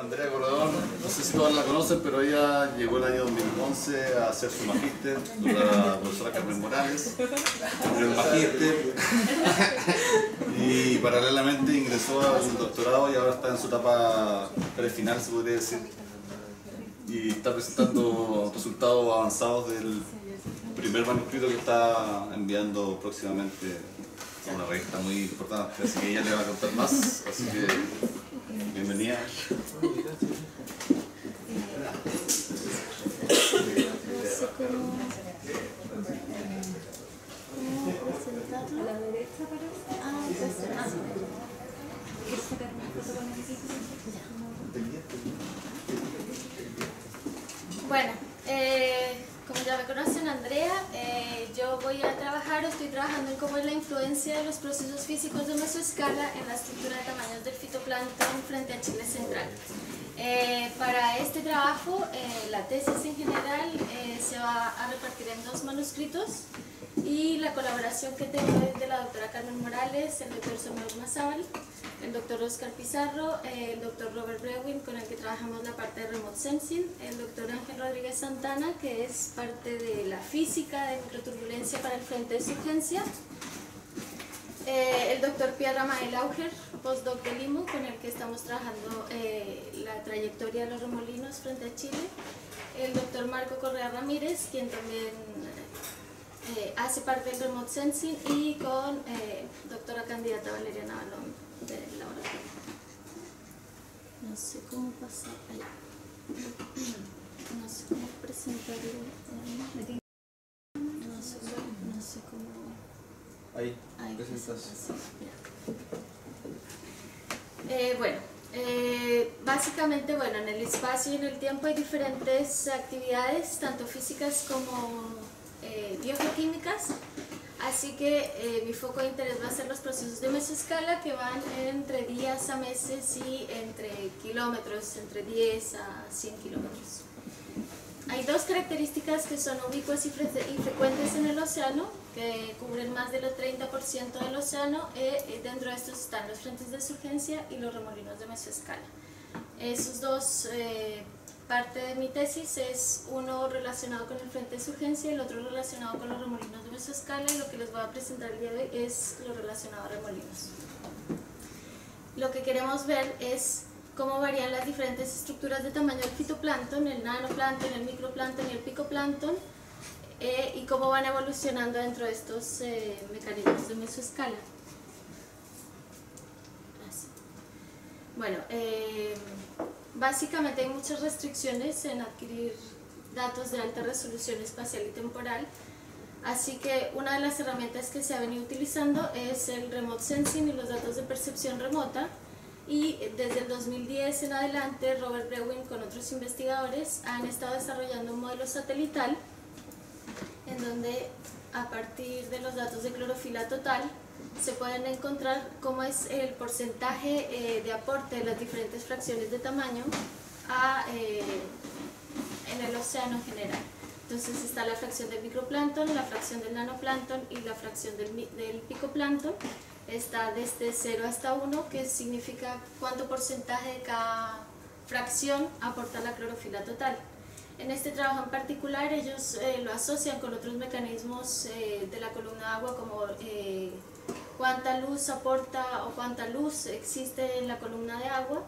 Andrea Corredor, no sé si todas la conocen, pero ella llegó el año 2011 a hacer su magíster, la profesora Carmen Morales, el magíster, y paralelamente ingresó al doctorado y ahora está en su etapa prefinal, se podría decir, y está presentando resultados avanzados del primer manuscrito que está enviando próximamente a una revista muy importante, así que ella le va a contar más, así que bienvenida. Bueno, eh, como ya me conocen, Andrea, eh, yo voy a trabajar, estoy trabajando en cómo es la influencia de los procesos físicos de mesoescala en la estructura de tamaños del fitoplancton frente a Chile central. Eh, para este trabajo, eh, la tesis en general eh, se va a repartir en dos manuscritos y la colaboración que tengo es de la doctora Carmen Morales, el doctor Samuel Mazábal, el doctor Oscar Pizarro, el doctor Robert Brewin, con el que trabajamos la parte de Remote Sensing, el doctor Ángel Rodríguez Santana, que es parte de la física de microturbulencia para el frente de surgencia, eh, el doctor Pierre Ramael Auger, postdoc de Limo, con el que estamos trabajando eh, la trayectoria de los remolinos frente a Chile, el doctor Marco Correa Ramírez, quien también eh, hace parte del Remote Sensing, y con eh, doctora candidata Valeria Navalón. No sé cómo pasar allá. No sé cómo presentarlo. No sé, no sé cómo... Ahí, Ahí, presentas. Eh, bueno, eh, básicamente, bueno, en el espacio y en el tiempo hay diferentes actividades, tanto físicas como eh, biogeoquímicas, así que eh, mi foco de interés va a ser los procesos de mesoescala que van entre días a meses y entre kilómetros, entre 10 a 100 kilómetros. Hay dos características que son ubicuas y fre- y frecuentes en el océano, que cubren más del 30% del océano. eh, eh, dentro de estos están los frentes de surgencia y los remolinos de mesoescala. Esos dos, eh, parte de mi tesis es uno relacionado con el frente de surgencia y el otro relacionado con los remolinos de mesoescala y lo que les voy a presentar el día de hoy es lo relacionado a remolinos. Lo que queremos ver es cómo varían las diferentes estructuras de tamaño del fitoplancton, el nanoplancton, el microplancton y el picoplancton, eh, y cómo van evolucionando dentro de estos eh, mecanismos de mesoescala. Gracias. Bueno, eh, básicamente hay muchas restricciones en adquirir datos de alta resolución espacial y temporal, así que una de las herramientas que se ha venido utilizando es el Remote Sensing y los datos de percepción remota, y desde el 2010 en adelante Robert Brewin con otros investigadores han estado desarrollando un modelo satelital en donde a partir de los datos de clorofila total se pueden encontrar cómo es el porcentaje eh, de aporte de las diferentes fracciones de tamaño a, eh, en el océano en general. Entonces está la fracción del microplancton, la fracción del nanoplancton y la fracción del, del picoplancton. Está desde 0 hasta 1, que significa cuánto porcentaje de cada fracción aporta la clorofila total. En este trabajo en particular ellos eh, lo asocian con otros mecanismos eh, de la columna de agua como cuánta luz aporta o cuánta luz existe en la columna de agua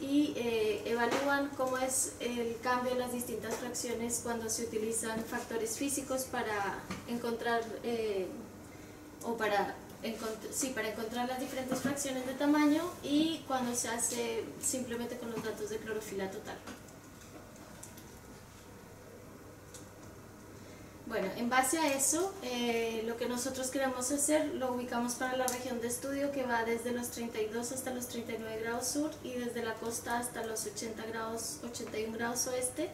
y eh, evalúan cómo es el cambio de las distintas fracciones cuando se utilizan factores físicos para encontrar eh, o para, sí, para encontrar las diferentes fracciones de tamaño y cuando se hace simplemente con los datos de clorofila total. Bueno, en base a eso, eh, lo que nosotros queremos hacer lo ubicamos para la región de estudio que va desde los 32 hasta los 39 grados sur y desde la costa hasta los 80 grados, 81 grados oeste,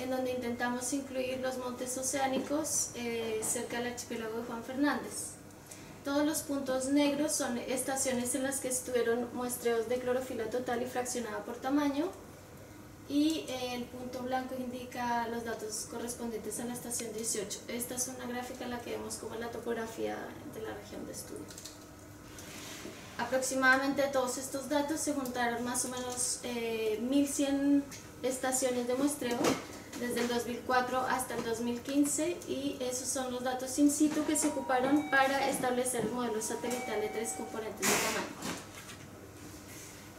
en donde intentamos incluir los montes oceánicos eh, cerca del archipiélago de Juan Fernández. Todos los puntos negros son estaciones en las que estuvieron muestreos de clorofila total y fraccionada por tamaño, y el punto blanco indica los datos correspondientes a la estación 18. Esta es una gráfica en la que vemos como la topografía de la región de estudio. aproximadamente todos estos datos se juntaron más o menos 1100 estaciones de muestreo desde el 2004 hasta el 2015 y esos son los datos in situ que se ocuparon para establecer el modelo satelital de tres componentes de tamaño.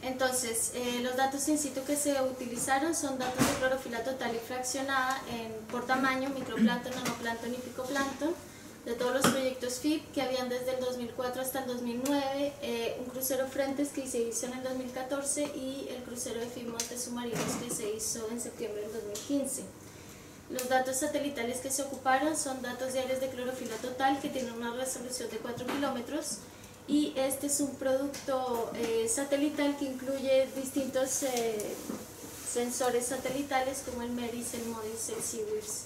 Entonces, eh, los datos in situ que se utilizaron son datos de clorofila total y fraccionada en, por tamaño, microplancton, nanoplancton y picoplancton, de todos los proyectos FIP que habían desde el 2004 hasta el 2009, eh, un crucero Frentes que se hizo en el 2014 y el crucero de FIP Montes Submarinos que se hizo en septiembre del 2015. Los datos satelitales que se ocuparon son datos diarios de clorofila total que tienen una resolución de 4 kilómetros y este es un producto eh, satelital que incluye distintos eh, sensores satelitales como el MERIS, el MODIS, el SIWIRS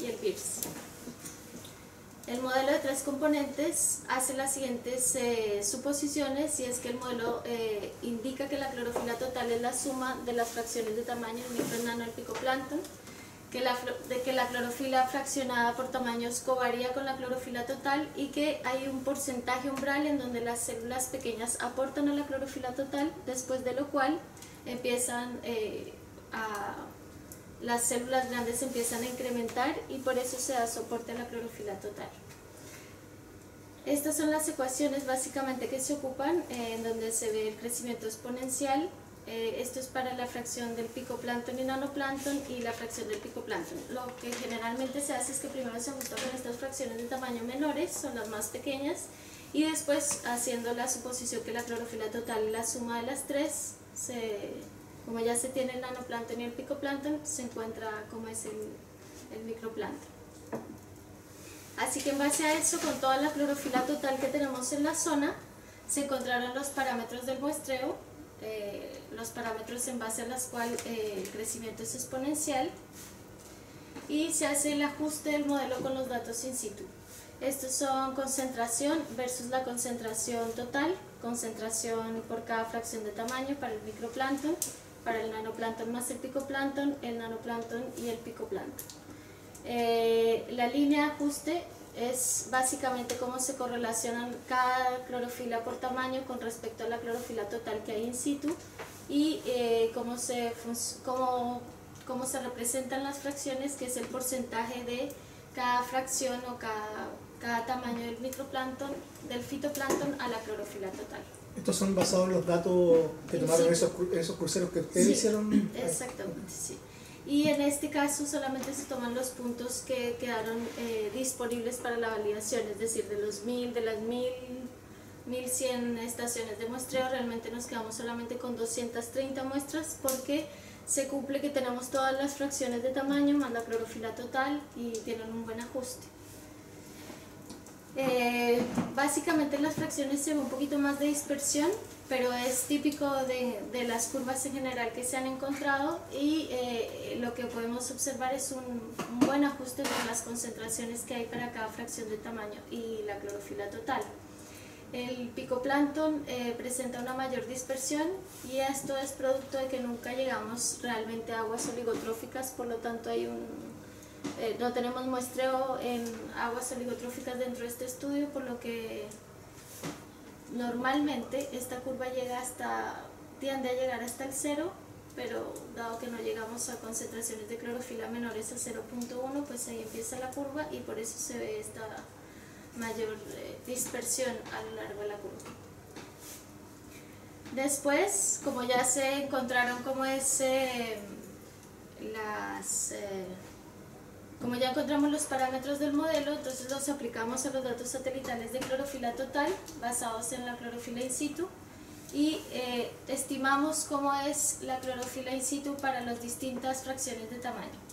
y el BIRS. El modelo de tres componentes hace las siguientes eh, suposiciones y es que el modelo indica que la clorofila total es la suma de las fracciones de tamaño, el micro, nano, picoplancton, que la, de que la clorofila fraccionada por tamaños covaría con la clorofila total y que hay un porcentaje umbral en donde las células pequeñas aportan a la clorofila total, después de lo cual empiezan eh, a, las células grandes empiezan a incrementar y por eso se da soporte a la clorofila total. Estas son las ecuaciones básicamente que se ocupan, en donde se ve el crecimiento exponencial eh, esto es para la fracción del picoplancton y nanoplancton y la fracción del picoplancton. Lo que generalmente se hace es que primero se ajusta con estas fracciones de tamaño menores, son las más pequeñas, y después haciendo la suposición que la clorofila total es la suma de las tres, como ya se tiene el nanoplancton y el picoplancton, se encuentra como es el, el microplancton. Así que en base a eso, con toda la clorofila total que tenemos en la zona, se encontraron los parámetros del muestreo eh, los parámetros en base a los cuales eh, el crecimiento es exponencial y se hace el ajuste del modelo con los datos in situ. Estos son concentración versus la concentración total, concentración por cada fracción de tamaño para el microplancton, para el nanoplancton más el picoplancton, el nanoplancton y el picoplancton. Eh, la línea de ajuste es básicamente cómo se correlacionan cada clorofila por tamaño con respecto a la clorofila total que hay in situ y eh, cómo, se, cómo, cómo se representan las fracciones, que es el porcentaje de cada fracción o cada, cada tamaño del microplancton, del fitoplancton a la clorofila total. Estos son basados en los datos que tomaron esos, esos cruceros que ustedes hicieron. Exactamente, sí y en este caso solamente se toman los puntos que quedaron eh, disponibles para la validación, es decir, de los mil, de las mil, 1100 estaciones de muestreo, realmente nos quedamos solamente con 230 muestras porque se cumple que tenemos todas las fracciones de tamaño más la clorofila total y tienen un buen ajuste. Eh, básicamente en las fracciones ve un poquito más de dispersión, pero es típico de, las curvas en general que se han encontrado y eh, lo que podemos observar es un, buen ajuste de las concentraciones que hay para cada fracción de tamaño y la clorofila total. El picoplancton eh, presenta una mayor dispersión y esto es producto de que nunca llegamos realmente a aguas oligotróficas, por lo tanto hay un, eh, no tenemos muestreo en aguas oligotróficas dentro de este estudio, por lo que Normalmente esta curva llega hasta, tiende a llegar hasta el cero, pero dado que no llegamos a concentraciones de clorofila menores a 0.1, pues ahí empieza la curva y por eso se ve esta mayor eh, dispersión a lo largo de la curva. Después, como ya se encontraron como es eh, las... Como ya encontramos los parámetros del modelo, entonces los aplicamos a los datos satelitales de clorofila total basados en la clorofila in situ y eh, estimamos cómo es la clorofila in situ para las distintas fracciones de tamaño.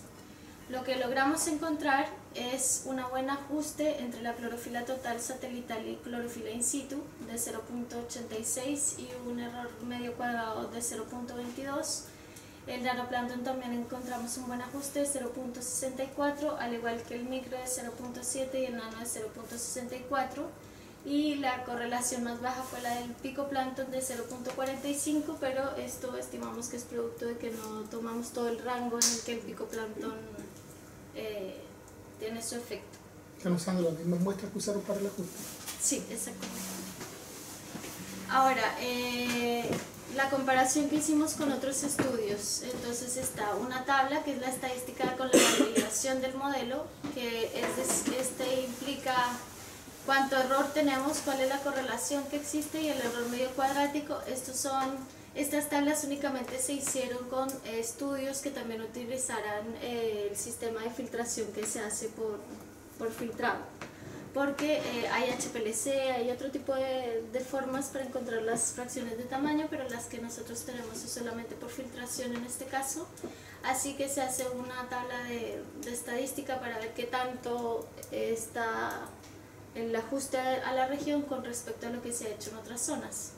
Lo que logramos encontrar es un buen ajuste entre la clorofila total satelital y clorofila in situ de 0.86 y un error medio cuadrado de 0.22 el nanoplancton también encontramos un buen ajuste de 0.64, al igual que el micro de 0.7 y el nano de 0.64. Y la correlación más baja fue la del picoplancton de 0.45, pero esto estimamos que es producto de que no tomamos todo el rango en el que el picoplancton eh, tiene su efecto. ¿Están usando las mismas muestras que usaron para el ajuste? Sí, exactamente. Ahora, eh, la comparación que hicimos con otros estudios, entonces está una tabla que es la estadística con la validación del modelo, que es, este implica cuánto error tenemos, cuál es la correlación que existe y el error medio cuadrático. Estos son, estas tablas únicamente se hicieron con estudios que también utilizarán eh, el sistema de filtración que se hace por, por filtrado porque eh, hay HPLC, hay otro tipo de, formas para encontrar las fracciones de tamaño, pero las que nosotros tenemos es solamente por filtración en este caso. Así que se hace una tabla de, de estadística para ver qué tanto está el ajuste a la región con respecto a lo que se ha hecho en otras zonas.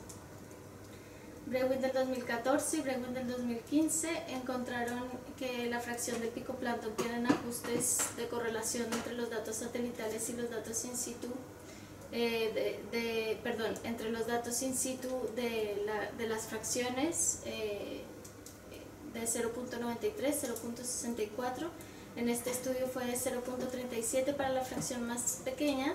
Brewin del 2014 y Brewin del 2015 encontraron que la fracción del pico plancton tiene ajustes de correlación entre los datos satelitales y los datos in situ, eh, de, perdón, entre los datos in situ de, de las fracciones eh, de 0.93, 0.64. En este estudio fue de 0.37 para la fracción más pequeña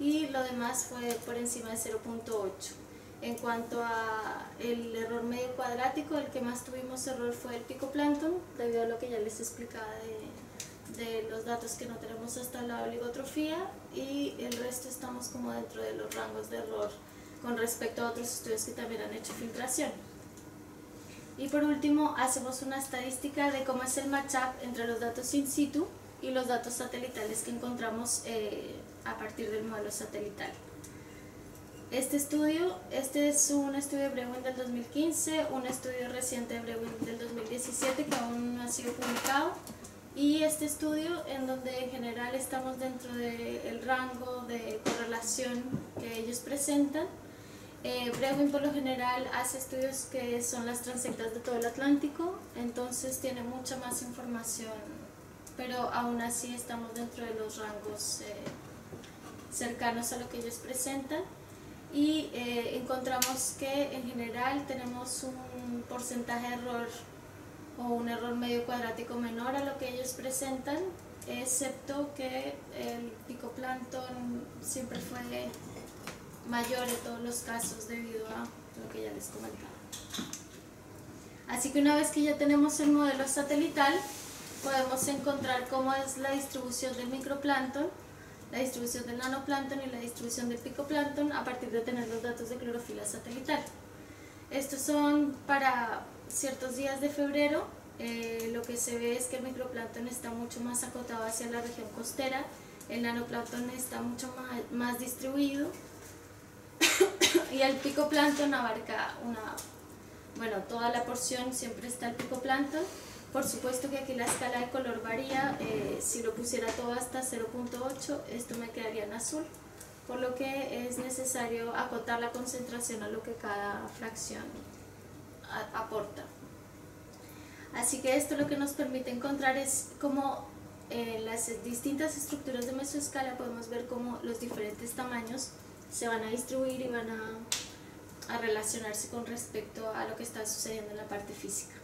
y lo demás fue por encima de 0.8. En cuanto a el error medio cuadrático, el que más tuvimos error fue el pico plancton, debido a lo que ya les explicaba de, de los datos que no tenemos hasta la oligotrofía y el resto estamos como dentro de los rangos de error con respecto a otros estudios que también han hecho filtración. Y por último, hacemos una estadística de cómo es el matchup entre los datos in situ y los datos satelitales que encontramos eh, a partir del modelo satelital. Este estudio, este es un estudio de Brewin del 2015, un estudio reciente de Brewin del 2017 que aún no ha sido publicado y este estudio en donde en general estamos dentro del rango de correlación que ellos presentan. Eh, Brewin por lo general hace estudios que son las transectas de todo el Atlántico, entonces tiene mucha más información, pero aún así estamos dentro de los rangos eh, cercanos a lo que ellos presentan y eh, encontramos que en general tenemos un porcentaje de error o un error medio cuadrático menor a lo que ellos presentan, excepto que el picoplancton siempre fue mayor en todos los casos debido a lo que ya les comentaba. Así que una vez que ya tenemos el modelo satelital, podemos encontrar cómo es la distribución del microplancton la distribución del nanoplancton y la distribución del picoplancton a partir de tener los datos de clorofila satelital. Estos son para ciertos días de febrero, eh, lo que se ve es que el microplancton está mucho más acotado hacia la región costera, el nanoplancton está mucho más, más distribuido. Y el picoplancton abarca una, bueno, toda la porción siempre está el picoplancton por supuesto que aquí la escala de color varía, eh, si lo pusiera todo hasta 0.8 esto me quedaría en azul, por lo que es necesario acotar la concentración a lo que cada fracción aporta. Así que esto lo que nos permite encontrar es cómo en las distintas estructuras de mesoescala podemos ver cómo los diferentes tamaños se van a distribuir y van a relacionarse con respecto a lo que está sucediendo en la parte física.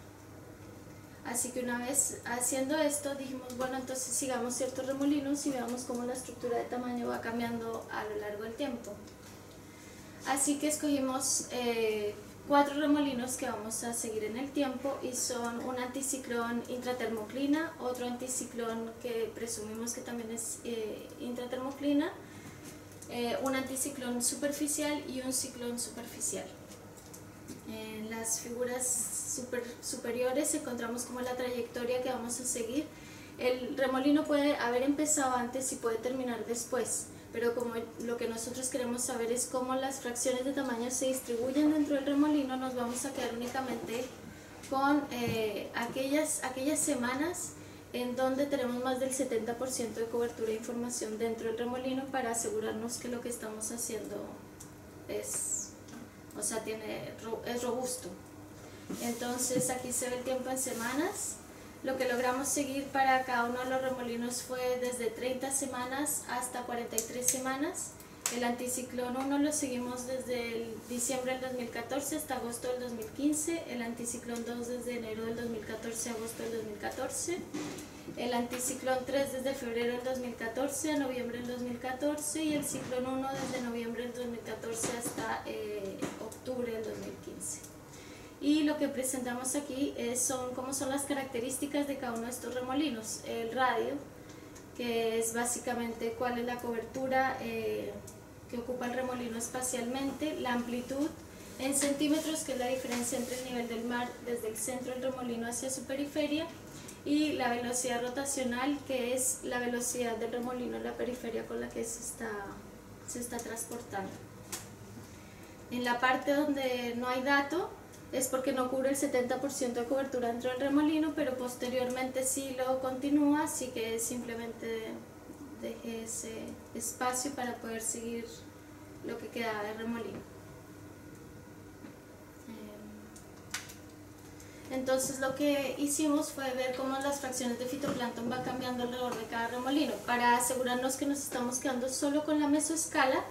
Así que una vez haciendo esto dijimos, bueno, entonces sigamos ciertos remolinos y veamos cómo la estructura de tamaño va cambiando a lo largo del tiempo. Así que escogimos eh, cuatro remolinos que vamos a seguir en el tiempo y son un anticiclón intratermoclina, otro anticiclón que presumimos que también es eh, intratermoclina, eh, un anticiclón superficial y un ciclón superficial. En las figuras super, superiores encontramos como la trayectoria que vamos a seguir. El remolino puede haber empezado antes y puede terminar después, pero como lo que nosotros queremos saber es cómo las fracciones de tamaño se distribuyen dentro del remolino, nos vamos a quedar únicamente con eh, aquellas, aquellas semanas en donde tenemos más del 70% de cobertura de información dentro del remolino para asegurarnos que lo que estamos haciendo es o sea, tiene, es robusto. Entonces aquí se ve el tiempo en semanas. Lo que logramos seguir para cada uno de los remolinos fue desde 30 semanas hasta 43 semanas. El anticiclón 1 lo seguimos desde el diciembre del 2014 hasta agosto del 2015, el anticiclón 2 desde enero del 2014 a agosto del 2014, el anticiclón 3 desde febrero del 2014 a noviembre del 2014 y el ciclón 1 desde noviembre del 2014 hasta eh, octubre del 2015. Y lo que presentamos aquí son cómo son las características de cada uno de estos remolinos. El radio, que es básicamente cuál es la cobertura eh, que ocupa el remolino espacialmente, la amplitud en centímetros, que es la diferencia entre el nivel del mar desde el centro del remolino hacia su periferia, y la velocidad rotacional, que es la velocidad del remolino en la periferia con la que se está, se está transportando. En la parte donde no hay dato es porque no cubre el 70% de cobertura dentro del remolino, pero posteriormente sí lo continúa, así que simplemente deje ese espacio para poder seguir lo que queda de remolino. Entonces lo que hicimos fue ver cómo las fracciones de fitoplancton van cambiando alrededor de cada remolino. Para asegurarnos que nos estamos quedando solo con la mesoescala,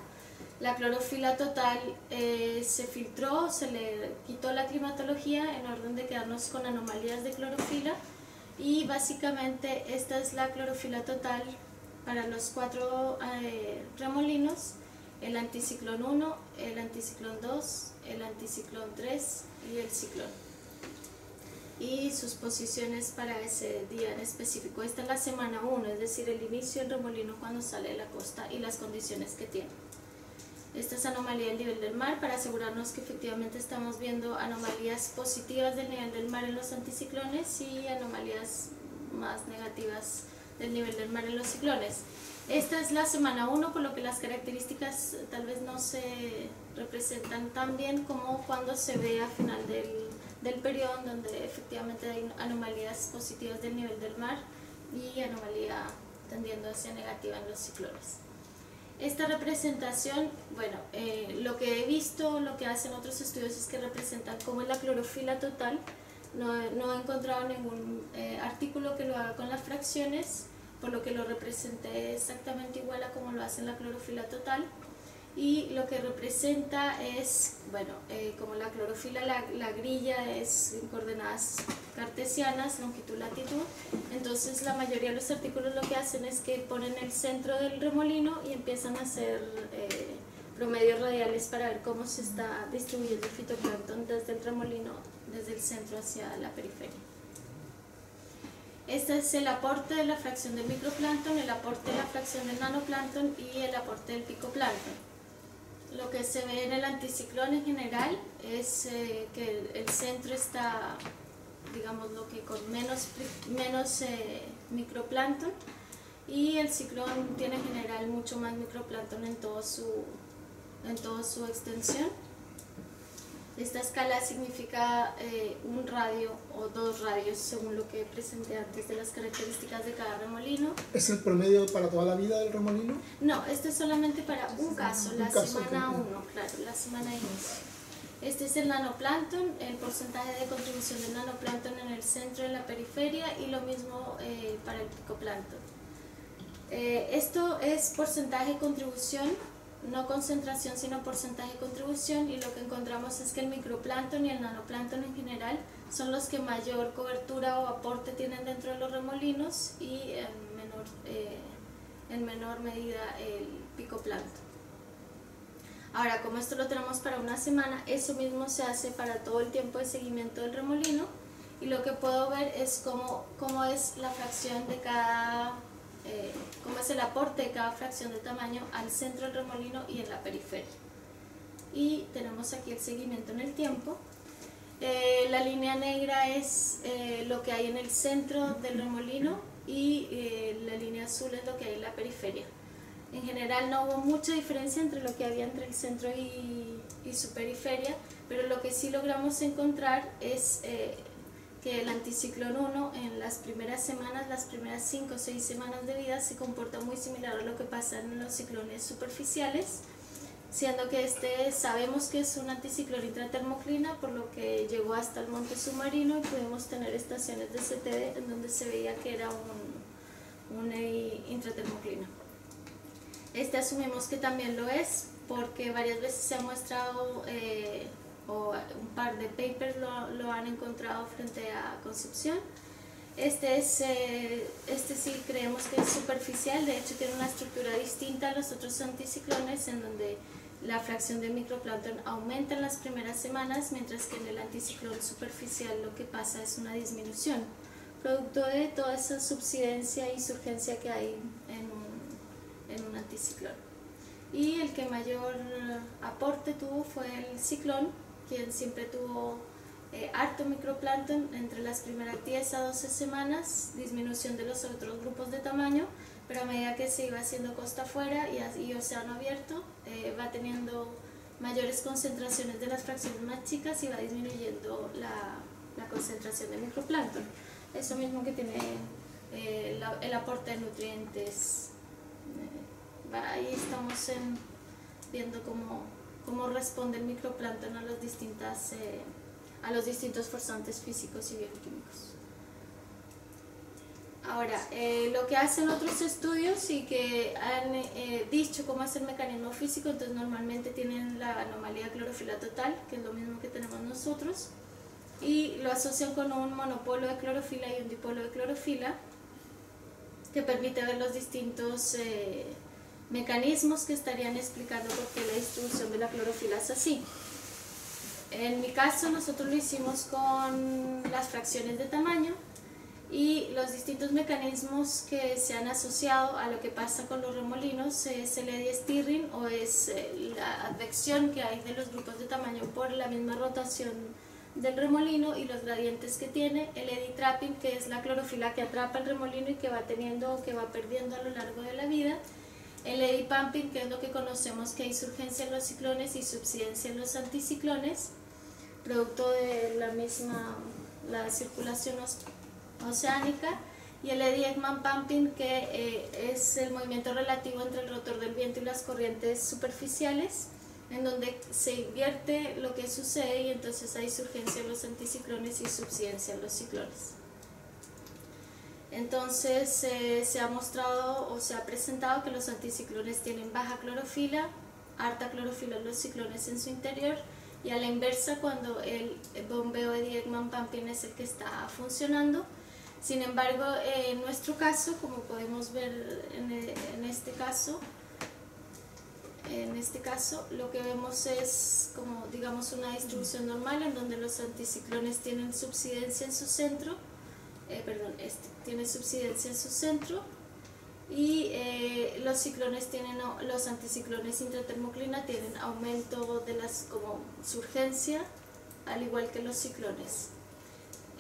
la clorofila total eh, se filtró, se le quitó la climatología en orden de quedarnos con anomalías de clorofila. Y básicamente esta es la clorofila total para los cuatro eh, remolinos, el anticiclón 1, el anticiclón 2, el anticiclón 3 y el ciclón y sus posiciones para ese día en específico. Esta es la semana 1, es decir, el inicio del remolino cuando sale de la costa y las condiciones que tiene. Esta es anomalía del nivel del mar para asegurarnos que efectivamente estamos viendo anomalías positivas del nivel del mar en los anticiclones y anomalías más negativas del nivel del mar en los ciclones. Esta es la semana 1, por lo que las características tal vez no se representan tan bien como cuando se ve a final del del periodo donde efectivamente hay anomalías positivas del nivel del mar y anomalía tendiendo hacia negativa en los ciclones. Esta representación, bueno, eh, lo que he visto, lo que hacen otros estudios es que representan como la clorofila total. No, no he encontrado ningún eh, artículo que lo haga con las fracciones, por lo que lo representé exactamente igual a como lo hace la clorofila total y lo que representa es, bueno, eh, como la clorofila, la, la, grilla es en coordenadas cartesianas, longitud, latitud, entonces la mayoría de los artículos lo que hacen es que ponen el centro del remolino y empiezan a hacer eh, promedios radiales para ver cómo se está distribuyendo el fitoplancton desde el remolino, desde el centro hacia la periferia. Este es el aporte de la fracción del microplancton, el aporte de la fracción del nanoplancton y el aporte del picoplancton. Lo que se ve en el anticiclón en general es eh, que el, centro está, digamos, lo que con menos, menos eh, y el ciclón tiene en general mucho más microplancton en, en toda su extensión. Esta escala significa eh, un radio o dos radios según lo que presenté antes de las características de cada remolino. ¿Es el promedio para toda la vida del remolino? No, esto es solamente para un caso, la semana 1, claro, la semana inicio. Este es el nanoplancton, el porcentaje de contribución del nanoplancton en el centro y en la periferia y lo mismo eh, para el picoplancton. Eh, esto es porcentaje de contribución no concentración sino porcentaje de contribución y lo que encontramos es que el microplancton y el nanoplancton en general son los que mayor cobertura o aporte tienen dentro de los remolinos y en menor, eh, en menor medida el picoplancton. Ahora, como esto lo tenemos para una semana, eso mismo se hace para todo el tiempo de seguimiento del remolino y lo que puedo ver es cómo, cómo es la fracción de cada eh, cómo es el aporte de cada fracción de tamaño al centro del remolino y en la periferia. Y tenemos aquí el seguimiento en el tiempo. Eh, la línea negra es eh, lo que hay en el centro del remolino y la línea azul es lo que hay en la periferia. En general no hubo mucha diferencia entre lo que había entre el centro y su periferia, pero lo que sí logramos encontrar es que el anticiclón 1 en las primeras semanas, las primeras 5 o 6 semanas de vida, se comporta muy similar a lo que pasa en los ciclones superficiales, siendo que este sabemos que es un anticiclón intratermoclina, por lo que llegó hasta el monte submarino y pudimos tener estaciones de CTD en donde se veía que era un, un intratermoclina. Este asumimos que también lo es, porque varias veces se ha mostrado eh, o un par de papers lo, lo han encontrado frente a Concepción. Este, es, eh, este sí creemos que es superficial, de hecho tiene una estructura distinta a los otros anticiclones en donde la fracción de microplancton aumenta en las primeras semanas, mientras que en el anticiclón superficial lo que pasa es una disminución, producto de toda esa subsidencia y surgencia que hay en un, en un anticiclón. Y el que mayor aporte tuvo fue el ciclón, quien siempre tuvo eh, harto microplancton entre las primeras 10 a 12 semanas, disminución de los otros grupos de tamaño, pero a medida que se iba haciendo costa afuera y, océano abierto, eh, va teniendo mayores concentraciones de las fracciones más chicas y va disminuyendo la, la concentración de microplancton. Eso mismo que tiene eh, el aporte de nutrientes. ahí estamos viendo cómo, cómo responde el microplancton a, las distintas, a los distintos forzantes físicos y bioquímicos. Ahora, eh, lo que hacen otros estudios y que han eh, dicho cómo es el mecanismo físico, entonces normalmente tienen la anomalía clorofila total, que es lo mismo que tenemos nosotros, y lo asocian con un monopolo de clorofila y un dipolo de clorofila, que permite ver los distintos eh, mecanismos que estarían explicando por qué la distribución de la clorofila es así. En mi caso nosotros lo hicimos con las fracciones de tamaño, y los distintos mecanismos que se han asociado a lo que pasa con los remolinos es el eddy stirring o es eh, la advección que hay de los grupos de tamaño por la misma rotación del remolino y los gradientes que tiene, el eddy trapping que es la clorofila que atrapa el remolino y que va teniendo o que va perdiendo a lo largo de la vida, el eddy pumping que es lo que conocemos que hay surgencia en los ciclones y subsidencia en los anticiclones, producto de la misma la circulación oceánica y el eddy Ekman pumping que eh, es el movimiento relativo entre el rotor del viento y las corrientes superficiales en donde se invierte lo que sucede y entonces hay surgencia en los anticiclones y subsidencia en los ciclones. Entonces eh, se ha mostrado o se ha presentado que los anticiclones tienen baja clorofila, harta clorofila en los ciclones en su interior y a la inversa cuando el bombeo de Ekman pumping es el que está funcionando, sin embargo, en nuestro caso, como podemos ver en, este caso, en este caso lo que vemos es como digamos una distribución normal en donde los anticiclones tienen subsidencia en su centro, eh, perdón, este tiene subsidencia en su centro y eh, los ciclones tienen, los anticiclones intratermoclina tienen aumento de las como surgencia al igual que los ciclones.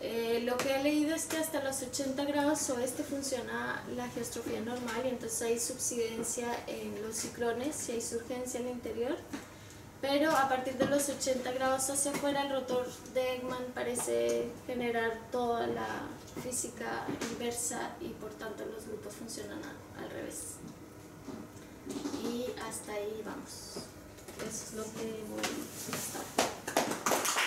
Eh, lo que he leído es que hasta los 80 grados oeste funciona la geostrofía normal y entonces hay subsidencia en los ciclones y hay surgencia en el interior. Pero a partir de los 80 grados hacia afuera, el rotor de Eggman parece generar toda la física inversa y por tanto los grupos funcionan al revés. Y hasta ahí vamos. Eso es lo que voy a estar.